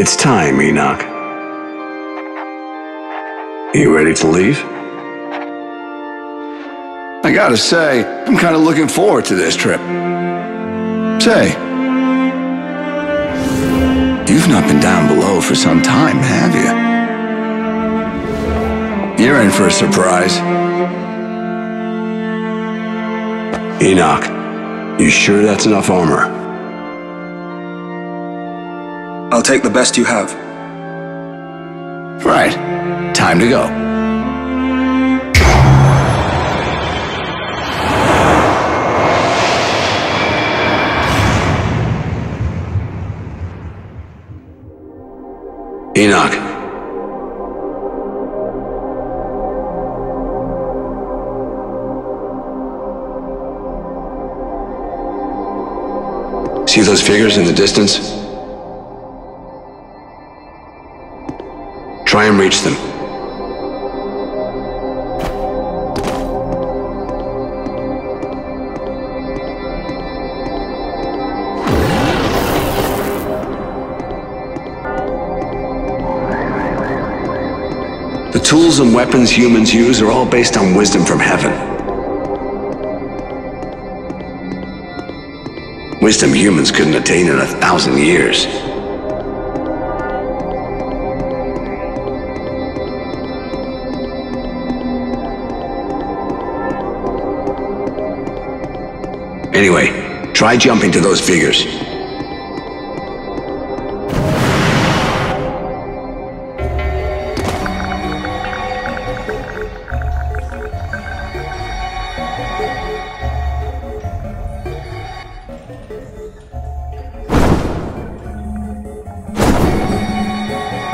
It's time, Enoch. You ready to leave? I gotta say, I'm kind of looking forward to this trip. Say, you've not been down below for some time, have you? You're in for a surprise. Enoch, you sure that's enough armor? Take the best you have. Right. Time to go. Enoch. See those figures in the distance? Try and reach them. The tools and weapons humans use are all based on wisdom from heaven. Wisdom humans couldn't attain in a thousand years. Anyway, try jumping to those figures.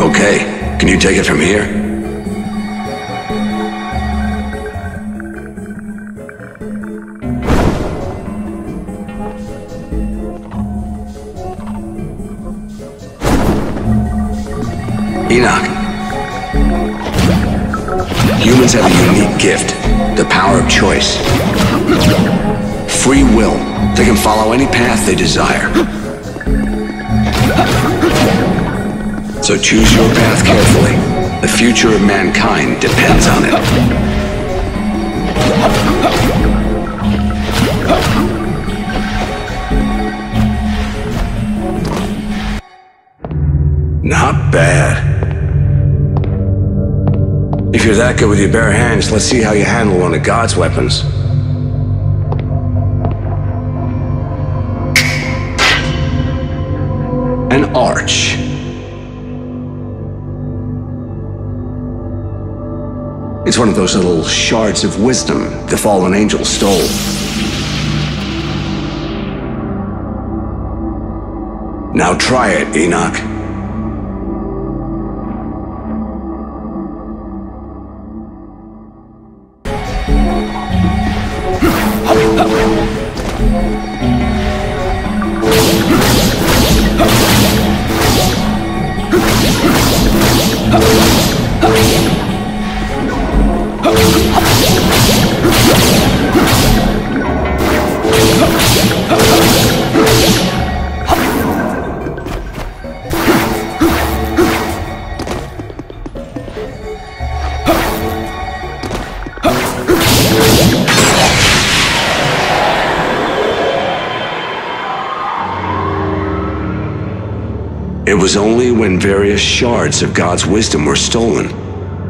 Okay, can you take it from here? Enoch. Humans have a unique gift, the power of choice. Free will. They can follow any path they desire. So choose your path carefully. The future of mankind depends on it. Not bad. If you're that good with your bare hands, let's see how you handle one of God's weapons. An arch. It's one of those little shards of wisdom the fallen angel stole. Now try it, Enoch. 哈！哈！哈！哈！哈！哈！哈！哈！哈！It was only when various shards of God's wisdom were stolen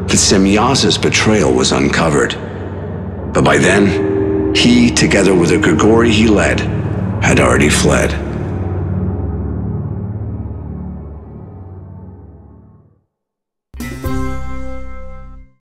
that Samyaza's betrayal was uncovered. But by then, he, together with the Grigori he led, had already fled.